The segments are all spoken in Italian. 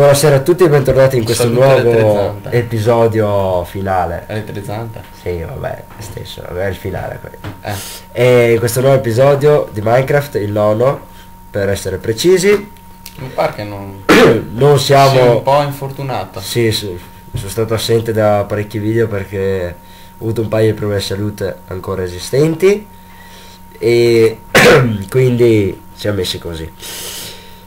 Buonasera a tutti e bentornati in questo nuovo episodio finale. Elettrizzante? Sì, vabbè, stesso, vabbè, è il finale quello. Eh. E in questo nuovo episodio di Minecraft, il nono, per essere precisi, Mi pare che non... non Sei un siamo... po' infortunato. Sì, sì, sono stato assente da parecchi video perché ho avuto un paio di problemi di salute ancora esistenti e quindi siamo messi così.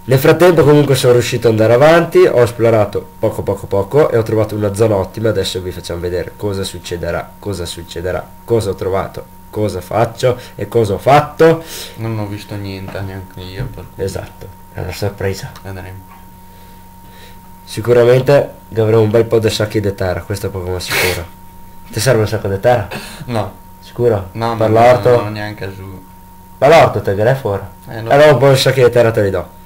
Nel frattempo comunque sono riuscito ad andare avanti, ho esplorato poco poco poco e ho trovato una zona ottima, adesso vi facciamo vedere cosa succederà, cosa succederà, cosa ho trovato, cosa faccio e cosa ho fatto. Non ho visto niente neanche io, Esatto, è una sorpresa. vedremo. Sicuramente avremo un bel po' di sacchi di terra, questo è poco ma sicuro. Ti serve un sacco di terra? No, Sicuro? no, per l'orto? non ho neanche su. Ma l'orto te che fuori. Eh, lo Allora un po' di sacchi di terra te li do.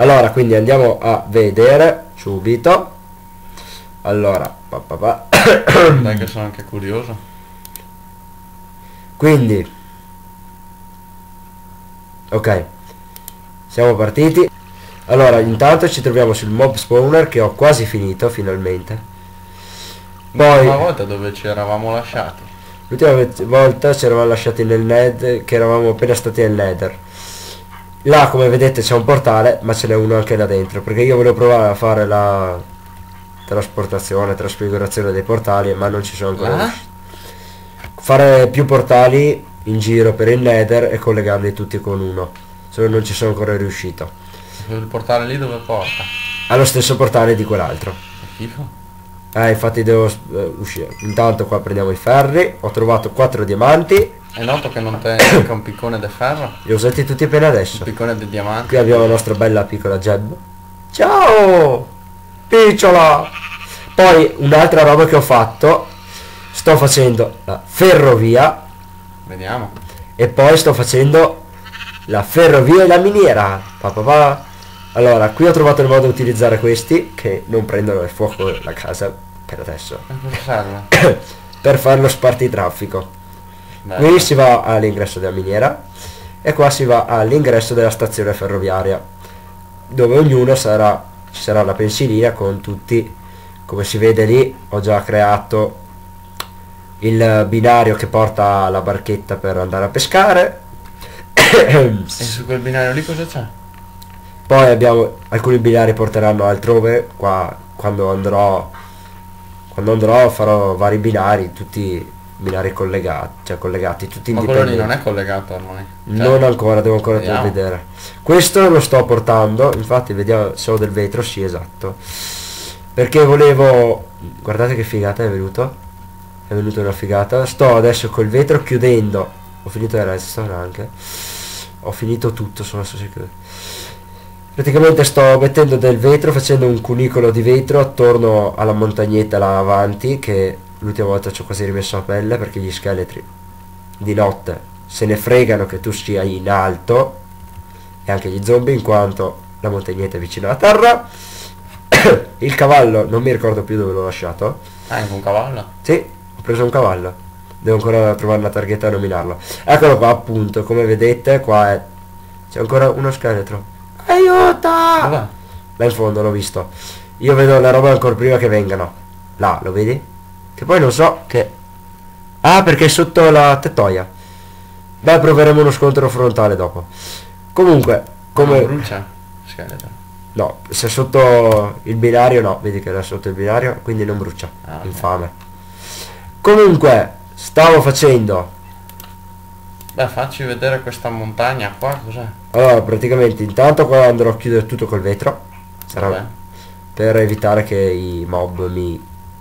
Allora, quindi andiamo a vedere subito. Allora, pa, pa, pa. Dai che sono anche curioso. quindi ok siamo partiti allora intanto ci troviamo sul mob spawner che ho quasi finito finalmente L'ultima poi volta dove ci eravamo lasciati. l'ultima volta ci eravamo lasciati nel ned che eravamo appena stati nel nether là come vedete c'è un portale ma ce n'è uno anche là dentro perché io volevo provare a fare la trasportazione trasfigurazione dei portali ma non ci sono ancora riuscito. Fare più portali in giro per il nether e collegarli tutti con uno solo non ci sono ancora riuscito. Il portale lì dove porta? allo stesso portale di quell'altro. Schifo. eh infatti devo eh, uscire. Intanto qua prendiamo i ferri ho trovato quattro diamanti È noto che non te neanche un piccone di ferro? li ho usati tutti appena Un adesso piccone di diamanti? qui abbiamo la nostra bella piccola Jeb ciao! Picciola! Poi un'altra roba che ho fatto sto facendo la ferrovia. Vediamo. e poi sto facendo la ferrovia e la miniera. Pa, pa, pa. allora qui ho trovato il modo di utilizzare questi che non prendono il fuoco la casa per adesso. Per fare lo spartitraffico Bello. qui si va all'ingresso della miniera e qua si va all'ingresso della stazione ferroviaria dove ognuno sarà ci sarà la pensilina con tutti come si vede lì ho già creato il binario che porta la barchetta per andare a pescare E su quel binario lì cosa c'è? poi abbiamo alcuni binari porteranno altrove qua quando andrò quando andrò farò vari binari tutti binari collegati cioè collegati tutti Ma quello lì non è collegato ormai. Cioè, non ancora devo ancora vedere questo lo sto portando infatti vediamo se ho del vetro sì esatto. Perché volevo guardate che figata è venuto è venuta una figata. Sto adesso col vetro chiudendo. Ho finito il redstone anche. Ho finito tutto sono sicuro. Praticamente sto mettendo del vetro facendo un cunicolo di vetro attorno alla montagnetta là avanti che l'ultima volta ci ho quasi rimesso la pelle perché gli scheletri di notte se ne fregano che tu sia in alto e anche gli zombie in quanto la montagnetta è vicino alla terra. Il cavallo non mi ricordo più dove l'ho lasciato. Ah, anche un cavallo? sì ho preso un cavallo. Devo ancora trovare una targhetta e nominarlo. Eccolo qua appunto come vedete qua è c'è ancora uno scheletro. Aiuta Dov'è? là in fondo l'ho visto. Io vedo la roba ancora prima che vengano. Là lo vedi che poi non so che ah perché è sotto la tettoia beh proveremo uno scontro frontale dopo comunque come Non brucia? Scheletro. no se è sotto il binario no vedi che era sotto il binario quindi non brucia Ah, ok. infame comunque stavo facendo Beh, facci vedere questa montagna qua, cos'è? allora praticamente intanto qua andrò a chiudere tutto col vetro sarà Vabbè. per evitare che i mob mi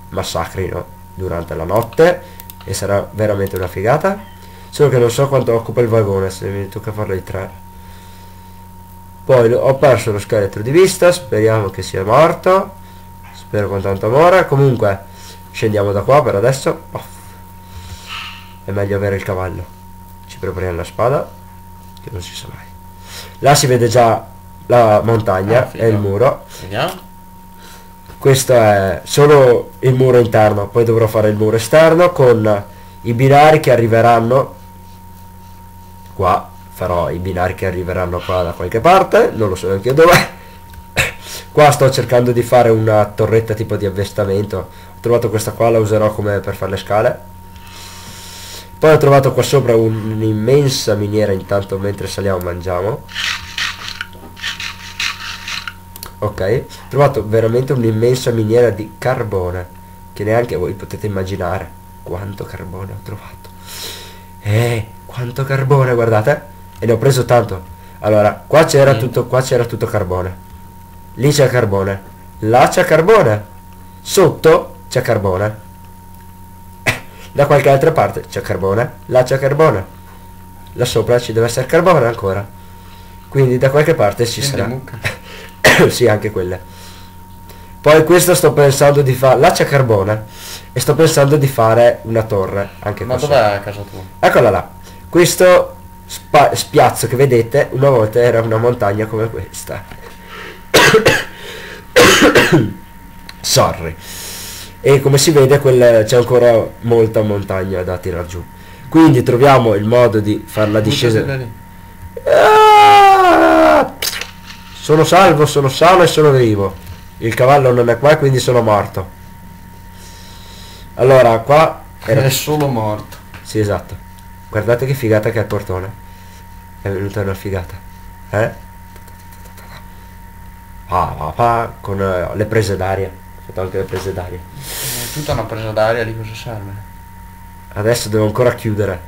massacrino durante la notte e sarà veramente una figata. Solo che non so quanto occupa il vagone se mi tocca farlo tre. Poi ho perso lo scheletro di vista speriamo che sia morto. Spero con tanto amore. Comunque scendiamo da qua per adesso. Off. è meglio avere il cavallo. Ci prepariamo la spada che non si sa mai. Là si vede già la montagna Ah, e il muro. Vediamo. Questo è solo il muro interno poi dovrò fare il muro esterno con i binari che arriveranno qua farò i binari che arriveranno qua da qualche parte non lo so neanche dove Qua sto cercando di fare una torretta tipo di avvestamento. Ho trovato questa qua, la userò come per fare le scale. Poi ho trovato qua sopra un'immensa miniera intanto mentre saliamo mangiamo. Ok, ho trovato veramente un'immensa miniera di carbone. Che neanche voi potete immaginare quanto carbone ho trovato. Eh, quanto carbone, guardate. E ne ho preso tanto. Allora, qua c'era Sì. tutto, qua c'era tutto carbone. Lì c'è carbone. Là c'è carbone. Sotto c'è carbone. Da qualche altra parte c'è carbone. Là c'è carbone. Là sopra ci deve essere carbone ancora. Quindi da qualche parte ci Quindi sarà. sì, anche quelle. Poi questo sto pensando di fare. Là c'è carbone. E sto pensando di fare una torre. Anche Ma dov'è casa tua? Eccola là. Questo spiazzo che vedete una volta era una montagna come questa. Sorry. E come si vede c'è ancora molta montagna da tirar giù. Quindi troviamo il modo di fare la discesa. Ah! Sono salvo, sono sano e sono vivo. Il cavallo non è qua e quindi sono morto. Allora, qua era È solo morto. sì, esatto. Guardate che figata che è il portone. È venuta una figata. Eh? Pa, pa, pa, con eh, le prese d'aria. Ho fatto anche le prese d'aria. È tutta una presa d'aria di cosa serve? Adesso devo ancora chiudere.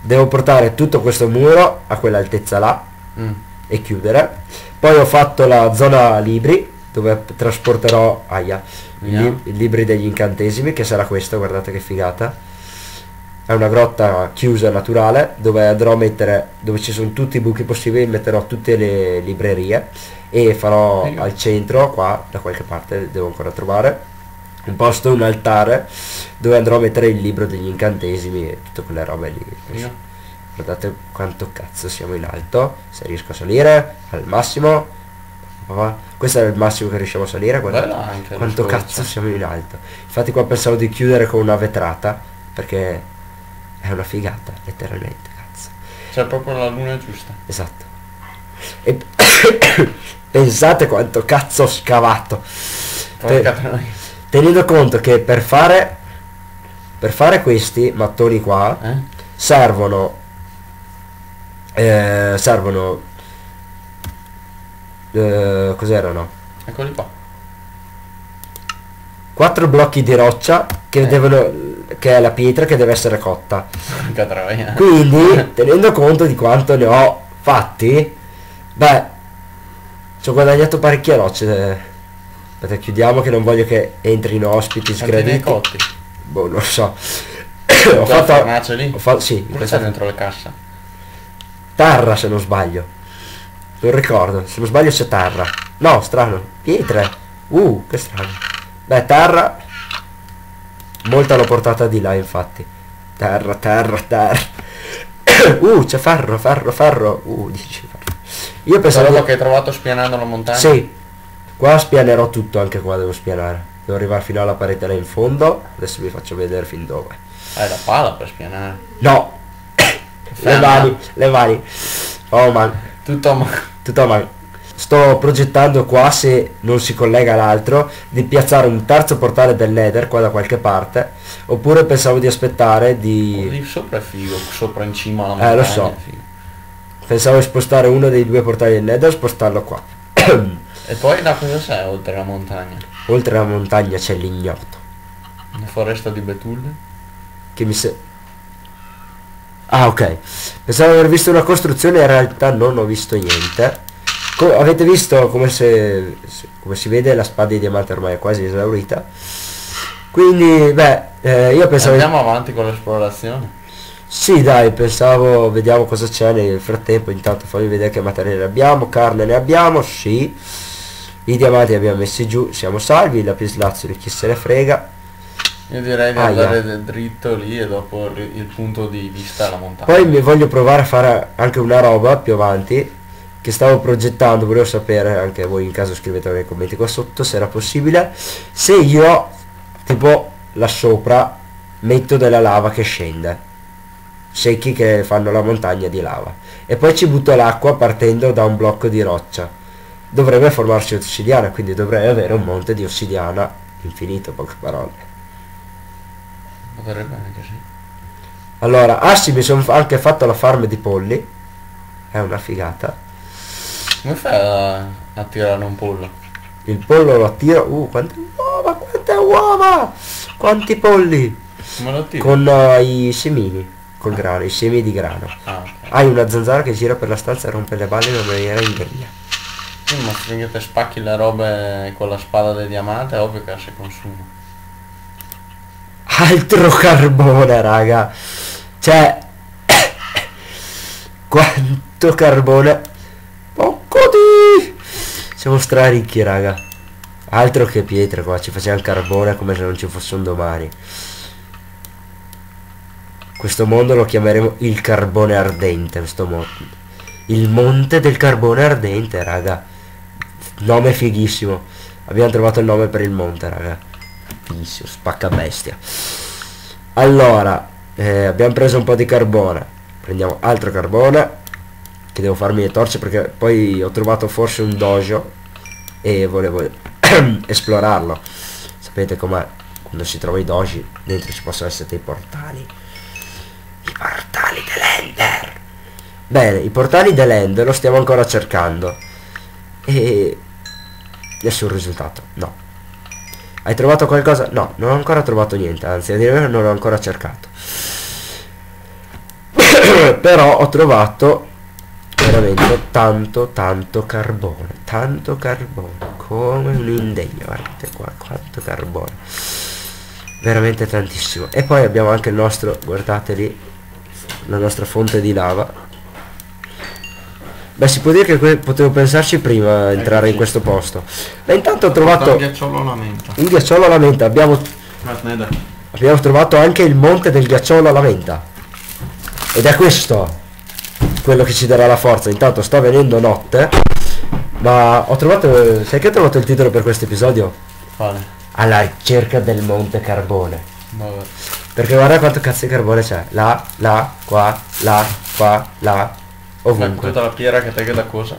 Devo portare tutto questo muro a quell'altezza là Mm. E chiudere. Poi ho fatto la zona libri dove trasporterò aia, i, Vediamo. li- i libri degli incantesimi che sarà questo, guardate che figata. È una grotta chiusa naturale dove andrò a mettere, dove ci sono tutti i buchi possibili, metterò tutte le librerie e farò Figo. al centro, qua da qualche parte devo ancora trovare, un posto, un altare dove andrò a mettere il libro degli incantesimi e tutte quelle robe lì. Guardate quanto cazzo siamo in alto. Se riesco a salire al massimo. Questo è il massimo che riusciamo a salire. Guardate quanto cazzo siamo in alto. Infatti qua pensavo di chiudere con una vetrata. Perché è una figata, letteralmente, cazzo. C'è proprio la luna giusta. Esatto. E pensate quanto cazzo ho scavato. Porca Te- troia. tenendo conto che per fare per fare questi mattoni qua Eh? servono eh, servono eh, cos'erano Eccoli qua. quattro blocchi di roccia che Eh. devono che è la pietra che deve essere cotta quindi tenendo conto di quanto ne ho fatti beh ci ho guadagnato parecchie rocce aspetta chiudiamo che non voglio che entrino ospiti sgraditi cotti? boh non lo so ho fatto fornace lì? ho fatto sì c'è dentro le casse? Terra se non sbaglio. Non ricordo, se non sbaglio c'è terra. No, strano. Pietre. Uh, che strano. Beh, terra. Molta l'ho portata di là, infatti. Terra, terra, terra. uh, c'è ferro, ferro, ferro. Uh, dici ferro. Io pensavo che... che hai trovato spianando la montagna? Sì. Qua spianerò tutto, anche qua devo spianare. Devo arrivare fino alla parete là in fondo. Adesso vi faccio vedere fin dove. Hai la pala per spianare. No! Le mani, le mani. Oh man. Tutto ma... Tutto ma sto progettando qua se non si collega l'altro di piazzare un terzo portale del nether qua da qualche parte oppure pensavo di aspettare di Lì sopra è figo, sopra in cima alla montagna. Eh, lo so. pensavo di spostare uno dei due portali del nether e spostarlo qua E poi da cosa c'è oltre la montagna? oltre la montagna c'è l'ignoto Una foresta di betulle? che mi se ah ok. Pensavo di aver visto una costruzione in realtà non ho visto niente. Co- avete visto come se se- come si vede la spada di diamante ormai è quasi esaurita. Quindi beh eh, io pensavo Andiamo avanti con l'esplorazione. sì dai pensavo vediamo cosa c'è nel frattempo. Intanto fammi vedere che materiale abbiamo. Carne ne abbiamo sì. I diamanti li abbiamo messi giù siamo salvi. La pislazzoli chi se ne frega Io direi di Aia. andare dritto lì e dopo il punto di vista alla montagna. Poi mi voglio provare a fare anche una roba più avanti che stavo progettando, volevo sapere anche voi in caso scrivetelo nei commenti qua sotto se era possibile. Se io tipo là sopra metto della lava che scende. Secchi che fanno la montagna di lava. E poi ci butto l'acqua partendo da un blocco di roccia. dovrebbe formarsi ossidiana, quindi dovrei avere un monte di ossidiana infinito, poche parole. Potrebbe anche sì. Allora, ah sì, mi sono anche fatto la farm di polli. È una figata. Come fai a, a tirare un pollo? Il pollo lo attiro. Uh, quante uova, quante uova! Quanti polli! Con uh, i semini, col grano, i semi di grano. Ah, ok. Hai una zanzara che gira per la stanza e rompe le balle in una maniera indegna. Sì, ma finché te spacchi le robe con la spada del diamante è ovvio che si consuma. Altro carbone, raga. Cioè, quanto carbone. Poco di... Siamo straricchi, raga. Altro che pietre qua, ci facciamo il carbone come se non ci fosse un domani. Questo mondo lo chiameremo il carbone ardente, questo mondo. Il monte del carbone ardente, raga. Nome fighissimo. Abbiamo trovato il nome per il monte, raga. Fighissimo, spacca bestia. Allora, eh, abbiamo preso un po' di carbone. Prendiamo altro carbone. Che devo farmi le torce perché poi ho trovato forse un dojo. E volevo esplorarlo. Sapete com'è? Quando si trova i doji, dentro ci possono essere dei portali. I portali dell'Ender. Bene, i portali dell'Ender lo stiamo ancora cercando. E... Nessun risultato, no. Hai trovato qualcosa? No, non ho ancora trovato niente, anzi a dire vero non l'ho ancora cercato. Però ho trovato veramente tanto tanto carbone, tanto carbone, come un indegno, guardate qua quanto carbone. Veramente tantissimo. E poi abbiamo anche il nostro, guardate lì, la nostra fonte di lava. Beh, si può dire che potevo pensarci prima entrare in sì. questo posto. Ma intanto ho Un trovato ghiacciolo alla menta. un ghiacciolo alla menta, abbiamo, abbiamo trovato anche il monte del ghiacciolo alla menta. Ed è questo quello che ci darà la forza. Intanto sta venendo notte, ma ho trovato, sai che ho trovato il titolo per questo episodio? Quale? Alla ricerca del monte carbone. Vabbè. Perché guarda quanto cazzo di carbone c'è. Là, là, qua, là, qua, là, ovunque. tutta la piera che che da cosa?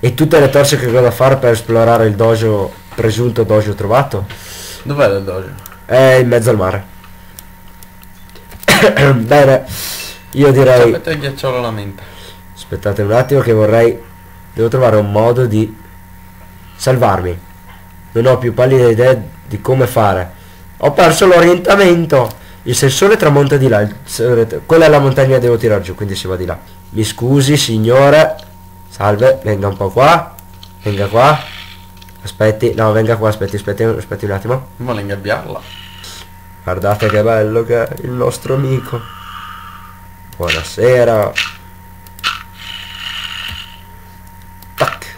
E tutte le torce che ho da fare per esplorare il dojo, presunto dojo trovato, Dov'è il dojo? è in mezzo al mare. Bene, io direi... Sapete il ghiacciolo alla menta. Aspettate un attimo che vorrei... Devo trovare un modo di salvarmi. Non ho più pallida idea di come fare. Ho perso l'orientamento. Il sensore tramonta di là. il sensore- Quella è la montagna che devo tirare giù, quindi si va di là. Mi scusi, signore. Salve, venga un po' qua. Venga qua. Aspetti, no, venga qua, aspetti, aspetti, aspetti un attimo. Non vuole ingabbiarla. Guardate che bello che è il nostro amico. Buonasera. Tac.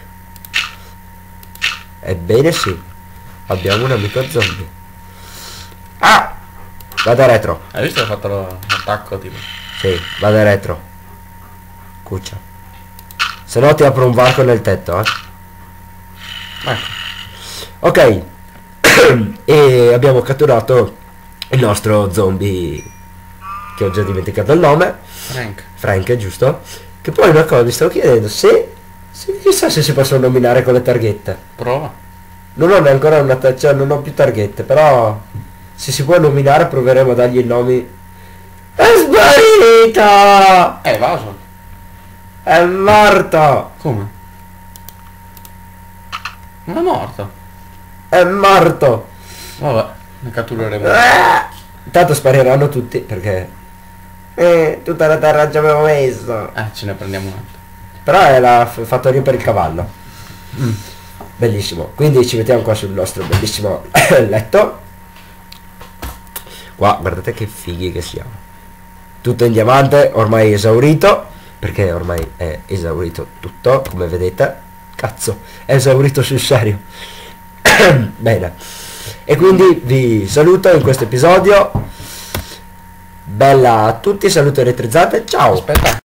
Ebbene sì. Abbiamo un amico zombie. Ah! Vada retro. Hai visto che ha fatto l'attacco tipo? Sì, vada retro. Cuccia. Se no ti apro un varco nel tetto, eh. Ecco. Ok. e abbiamo catturato il nostro zombie che ho già dimenticato il nome, Frank. Frank, giusto? Che poi una cosa mi stavo chiedendo se, se chissà se si possono nominare con le targhette. Prova. Non ho ancora una cioè non ho più targhette, però se si può nominare proveremo a dargli i nomi. È sparito! Eh, vaso. È morto! Come? Non è morto. È morto! Vabbè, ne cattureremo. Ah! Intanto spariranno tutti perché eh, tutta la terra ci avevo messo. Eh, ce ne prendiamo un altro. Però è la fattoria per il cavallo. Bellissimo. Quindi ci mettiamo qua sul nostro bellissimo letto. Qua guardate che fighi che siamo. Tutto in diamante, ormai esaurito. Perché ormai è esaurito tutto, come vedete. Cazzo, è esaurito sul serio. Bene. E quindi vi saluto in questo episodio. Bella a tutti, saluto elettrizzate, ciao! Aspetta.